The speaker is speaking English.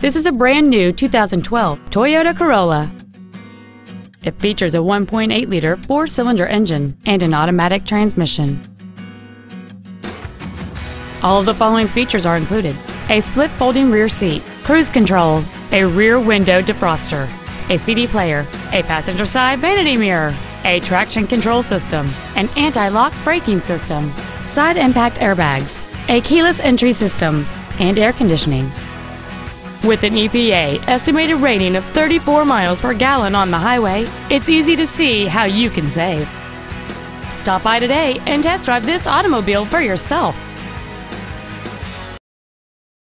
This is a brand new 2012 Toyota Corolla. It features a 1.8-liter four-cylinder engine and an automatic transmission. All of the following features are included. A split folding rear seat, cruise control, a rear window defroster, a CD player, a passenger side vanity mirror, a traction control system, an anti-lock braking system, side impact airbags, a keyless entry system, and air conditioning. With an EPA estimated rating of 34 miles per gallon on the highway, it's easy to see how you can save. Stop by today and test drive this automobile for yourself.